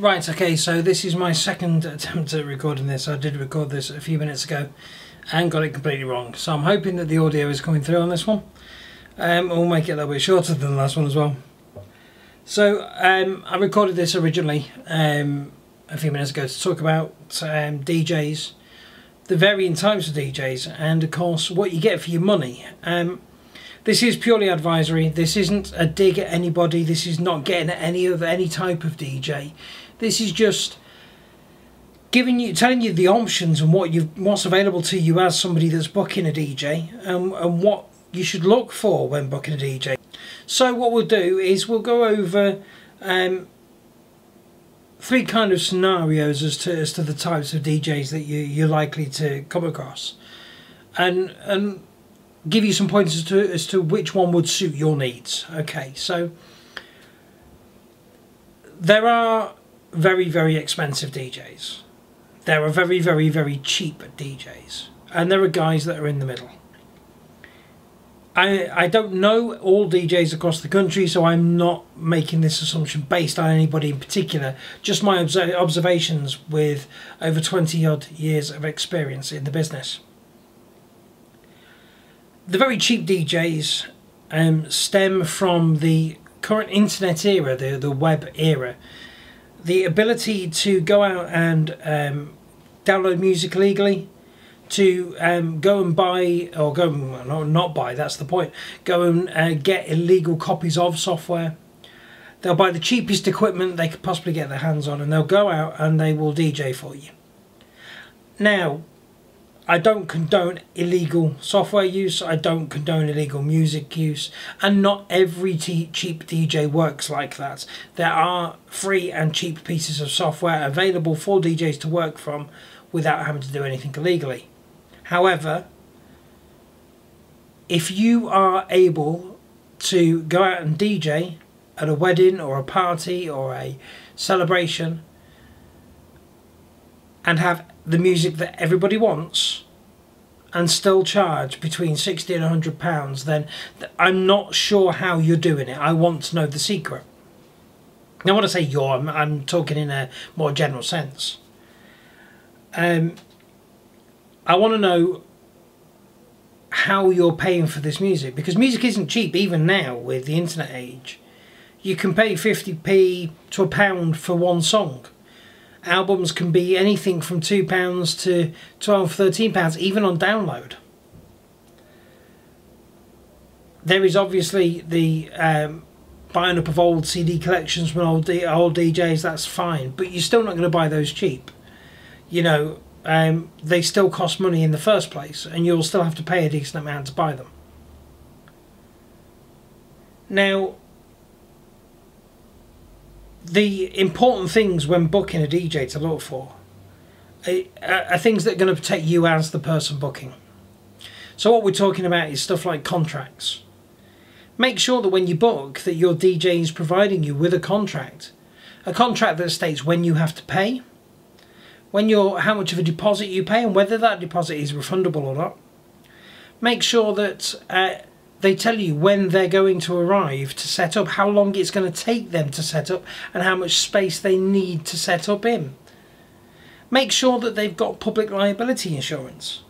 Right, okay, so this is my second attempt at recording this. I did record this a few minutes ago and got it completely wrong. So I'm hoping that the audio is coming through on this one. Um, we'll make it a little bit shorter than the last one as well. So um, I recorded this originally um, a few minutes ago to talk about um, DJs, the varying types of DJs, and of course what you get for your money. Um, this is purely advisory. This isn't a dig at anybody. This is not getting at any of any type of DJ. This is just giving you, telling you the options and what you what's available to you as somebody that's booking a DJ, and, and what you should look for when booking a DJ. So what we'll do is we'll go over um, three kind of scenarios as to as to the types of DJs that you you're likely to come across, and and give you some points as to as to which one would suit your needs. Okay, so there are very very expensive DJs. There are very very very cheap DJs, and there are guys that are in the middle. I I don't know all DJs across the country, so I'm not making this assumption based on anybody in particular. Just my obs- observations with over twenty odd years of experience in the business the very cheap DJs um, stem from the current internet era, the, the web era. The ability to go out and um, download music legally, to um, go and buy, or go, no, not buy, that's the point, go and uh, get illegal copies of software. They'll buy the cheapest equipment they could possibly get their hands on and they'll go out and they will DJ for you. Now, I don't condone illegal software use. I don't condone illegal music use. And not every cheap DJ works like that. There are free and cheap pieces of software available for DJs to work from without having to do anything illegally. However, if you are able to go out and DJ at a wedding or a party or a celebration and have the music that everybody wants and still charge between 60 and 100 pounds then i'm not sure how you're doing it. I want to know the secret. Now when i say you're i'm, I'm talking in a more general sense. Um, i want to know how you're paying for this music because music isn't cheap even now with the internet age. You can pay 50p to a pound for one song albums can be anything from £2 to 12 £13, even on download. There is obviously the um, buying up of old CD collections from old, D- old DJs, that's fine, but you're still not going to buy those cheap. You know, um, they still cost money in the first place, and you'll still have to pay a decent amount to buy them. Now, the important things when booking a DJ to look for are, things that are going to protect you as the person booking. So what we're talking about is stuff like contracts. Make sure that when you book that your DJ is providing you with a contract. A contract that states when you have to pay, when you're how much of a deposit you pay and whether that deposit is refundable or not. Make sure that uh, they tell you when they're going to arrive to set up, how long it's going to take them to set up, and how much space they need to set up in. Make sure that they've got public liability insurance.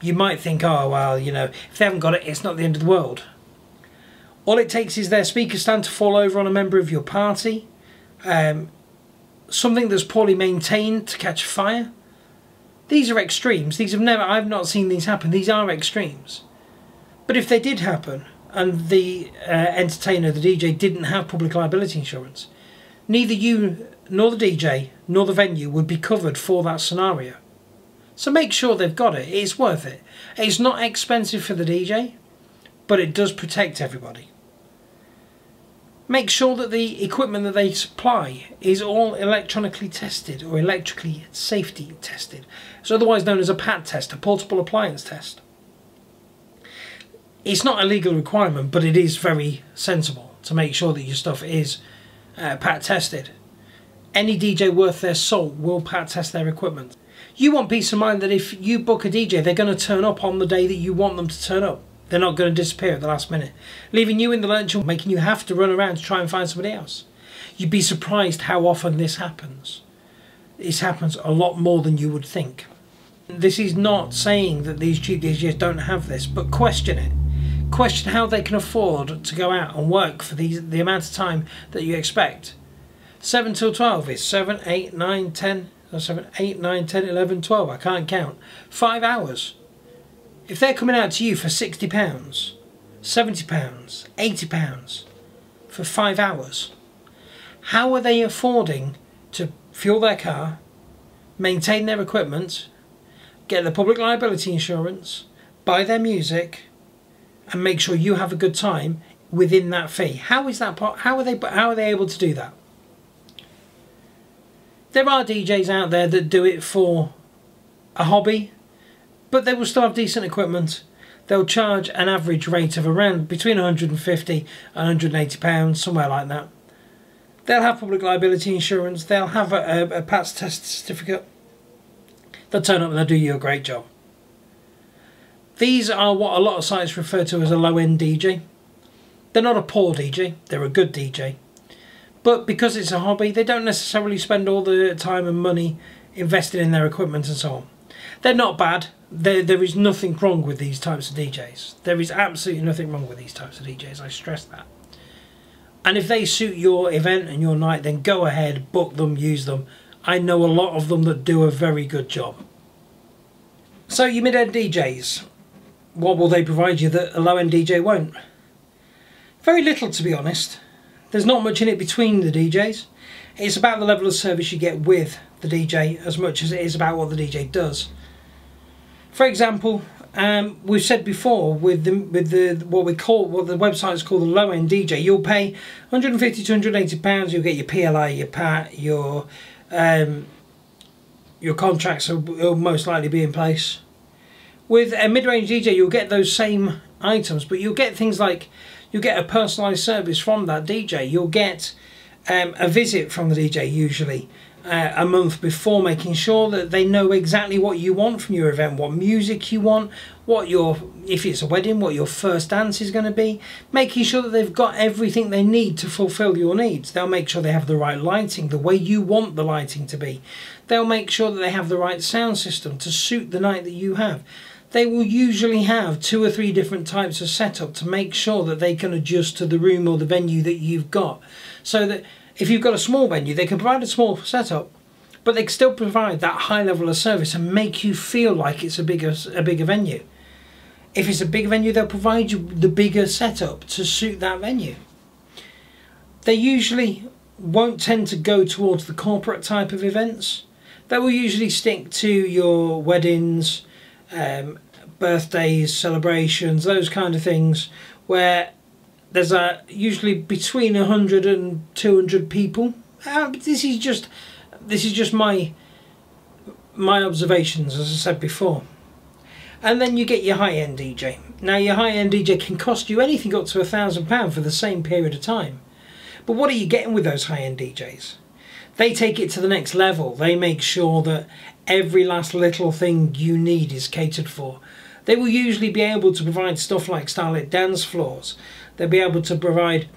You might think, oh, well, you know, if they haven't got it, it's not the end of the world. All it takes is their speaker stand to fall over on a member of your party, um, something that's poorly maintained to catch fire. These are extremes. These have never, I've not seen these happen. These are extremes. But if they did happen, and the uh, entertainer, the DJ, didn't have public liability insurance, neither you nor the DJ nor the venue would be covered for that scenario. So make sure they've got it. It's worth it. It's not expensive for the DJ, but it does protect everybody. Make sure that the equipment that they supply is all electronically tested or electrically safety tested. It's otherwise known as a PAT test, a portable appliance test it's not a legal requirement, but it is very sensible to make sure that your stuff is uh, pat tested. Any DJ worth their salt will pat test their equipment. You want peace of mind that if you book a DJ, they're going to turn up on the day that you want them to turn up. They're not going to disappear at the last minute, leaving you in the lurch and making you have to run around to try and find somebody else. You'd be surprised how often this happens. This happens a lot more than you would think. This is not saying that these cheap DJs don't have this, but question it. Question how they can afford to go out and work for these, the amount of time that you expect. 7 till 12 is 7, 8, 9, 10, or 7, 8, 9, 10, 11, 12. I can't count. Five hours. If they're coming out to you for £60, £70, £80 for five hours, how are they affording to fuel their car, maintain their equipment, get the public liability insurance, buy their music, and make sure you have a good time within that fee. How is that? How are they? How are they able to do that? There are DJs out there that do it for a hobby, but they will still have decent equipment. They'll charge an average rate of around between 150 and 180 pounds, somewhere like that. They'll have public liability insurance. They'll have a, a, a PATS test certificate. They'll turn up and they'll do you a great job. These are what a lot of sites refer to as a low-end DJ. They're not a poor DJ, they're a good DJ. But because it's a hobby, they don't necessarily spend all the time and money invested in their equipment and so on. They're not bad. There, there is nothing wrong with these types of DJs. There is absolutely nothing wrong with these types of DJs. I stress that. And if they suit your event and your night, then go ahead, book them, use them. I know a lot of them that do a very good job. So, you mid end DJs, what will they provide you that a low end DJ won't? Very little, to be honest. There's not much in it between the DJs. It's about the level of service you get with the DJ as much as it is about what the DJ does. For example, um, we've said before with the with the what we call what the website is called the low end DJ. You'll pay 150 to 180 pounds. You'll get your PLA, your PAT, your um, your contracts will, will most likely be in place. With a mid range DJ, you'll get those same items, but you'll get things like you'll get a personalised service from that DJ. You'll get um, a visit from the DJ usually uh, a month before, making sure that they know exactly what you want from your event, what music you want, what your if it's a wedding, what your first dance is going to be, making sure that they've got everything they need to fulfill your needs. They'll make sure they have the right lighting, the way you want the lighting to be. They'll make sure that they have the right sound system to suit the night that you have. They will usually have two or three different types of setup to make sure that they can adjust to the room or the venue that you've got. So that if you've got a small venue, they can provide a small setup, but they can still provide that high level of service and make you feel like it's a bigger a bigger venue. If it's a big venue, they'll provide you the bigger setup to suit that venue. They usually won't tend to go towards the corporate type of events. They will usually stick to your weddings, um, birthdays, celebrations, those kind of things, where there's a usually between 100 and 200 people. Uh, this is just this is just my my observations, as I said before. And then you get your high-end DJ. Now your high-end DJ can cost you anything up to a thousand pound for the same period of time. But what are you getting with those high-end DJs? They take it to the next level. They make sure that every last little thing you need is catered for. They will usually be able to provide stuff like starlit dance floors. They'll be able to provide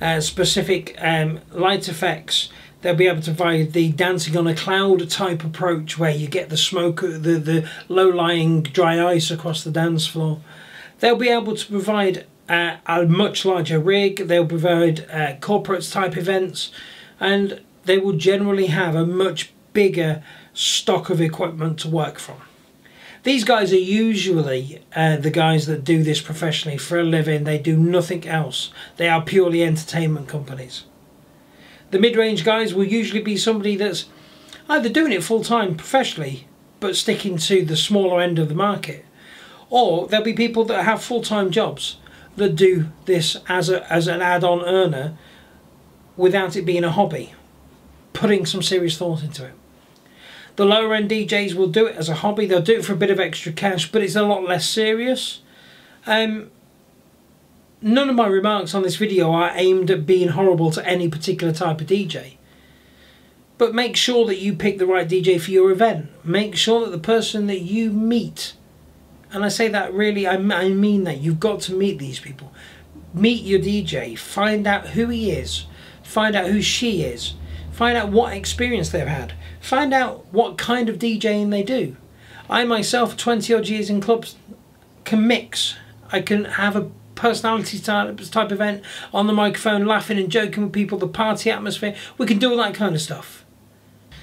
uh, specific um, light effects. They'll be able to provide the dancing on a cloud type approach where you get the smoke, the, the low lying dry ice across the dance floor. They'll be able to provide uh, a much larger rig. They'll provide uh, corporate type events and they will generally have a much bigger stock of equipment to work from. These guys are usually uh, the guys that do this professionally for a living. They do nothing else. They are purely entertainment companies. The mid-range guys will usually be somebody that's either doing it full-time professionally but sticking to the smaller end of the market or there'll be people that have full-time jobs that do this as, a, as an add-on earner without it being a hobby putting some serious thought into it the lower end DJs will do it as a hobby. They'll do it for a bit of extra cash, but it's a lot less serious. Um, none of my remarks on this video are aimed at being horrible to any particular type of DJ. But make sure that you pick the right DJ for your event. Make sure that the person that you meet, and I say that really, I mean that, you've got to meet these people. Meet your DJ, find out who he is, Find out who she is. Find out what experience they've had. Find out what kind of DJing they do. I myself, 20 odd years in clubs, can mix. I can have a personality type, type event on the microphone, laughing and joking with people, the party atmosphere. We can do all that kind of stuff.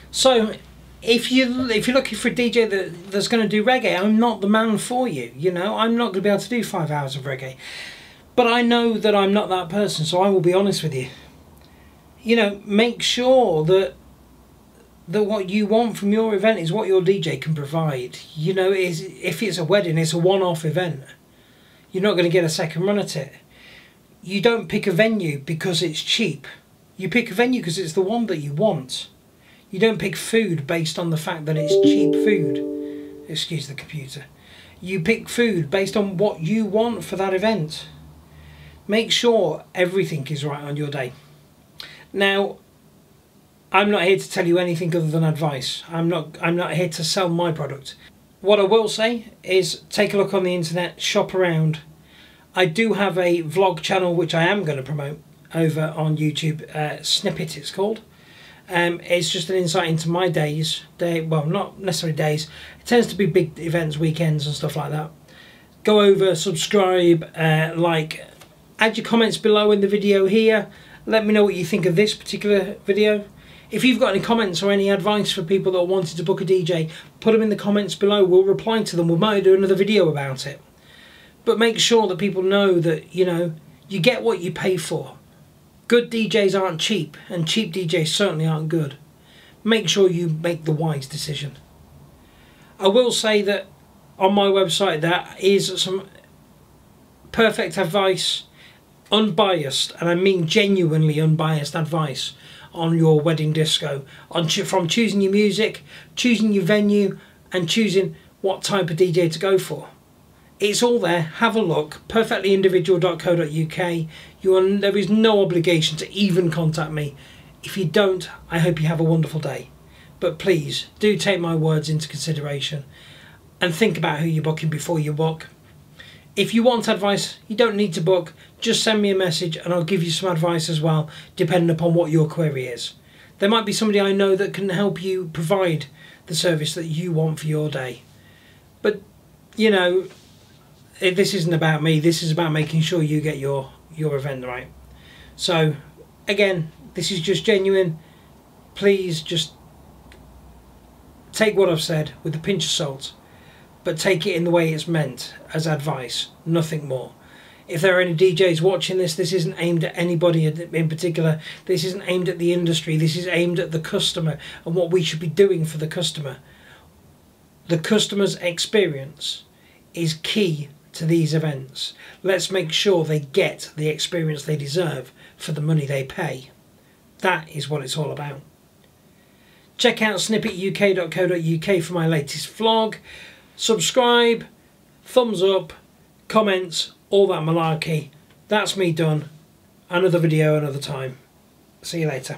So if you if you're looking for a DJ that, that's going to do reggae, I'm not the man for you. You know, I'm not going to be able to do five hours of reggae. But I know that I'm not that person, so I will be honest with you. You know, make sure that that what you want from your event is what your DJ can provide. You know, is if it's a wedding, it's a one-off event. You're not going to get a second run at it. You don't pick a venue because it's cheap. You pick a venue because it's the one that you want. You don't pick food based on the fact that it's cheap food. Excuse the computer. You pick food based on what you want for that event. Make sure everything is right on your day. Now, I'm not here to tell you anything other than advice. I'm not I'm not here to sell my product. What I will say is take a look on the internet, shop around. I do have a vlog channel which I am going to promote over on YouTube. Uh, Snippet it's called. Um, it's just an insight into my days. Day well, not necessarily days. It tends to be big events, weekends, and stuff like that. Go over, subscribe, uh, like, add your comments below in the video here. Let me know what you think of this particular video. If you've got any comments or any advice for people that wanted to book a DJ, put them in the comments below. We'll reply to them. We might do another video about it. But make sure that people know that, you know, you get what you pay for. Good DJs aren't cheap, and cheap DJs certainly aren't good. Make sure you make the wise decision. I will say that on my website there is some perfect advice, unbiased, and I mean genuinely unbiased advice on your wedding disco, on from choosing your music, choosing your venue, and choosing what type of DJ to go for. It's all there. Have a look. Perfectlyindividual.co.uk. You are, there is no obligation to even contact me. If you don't, I hope you have a wonderful day. But please do take my words into consideration and think about who you're booking before you book. If you want advice, you don't need to book. Just send me a message and I'll give you some advice as well, depending upon what your query is. There might be somebody I know that can help you provide the service that you want for your day. But, you know, eh, this isn't about me. This is about making sure you get your your event right. So, again, this is just genuine. Please just take what I've said with a pinch of salt, but take it in the way it's meant as advice, nothing more. If there are any DJs watching this, this isn't aimed at anybody in particular. This isn't aimed at the industry. This is aimed at the customer and what we should be doing for the customer. The customer's experience is key to these events. Let's make sure they get the experience they deserve for the money they pay. That is what it's all about. Check out snippetuk.co.uk for my latest vlog. Subscribe, thumbs up, comments, all that malarkey. That's me done. Another video another time. See you later.